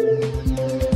Música